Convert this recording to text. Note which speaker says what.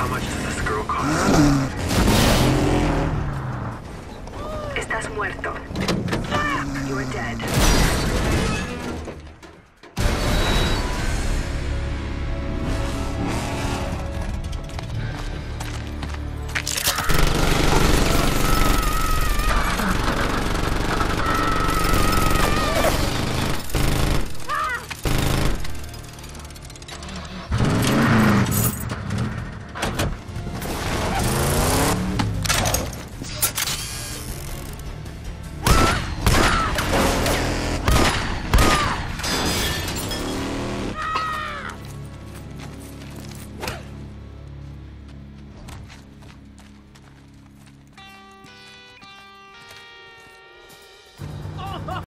Speaker 1: How much does this girl cost? Estás muerto.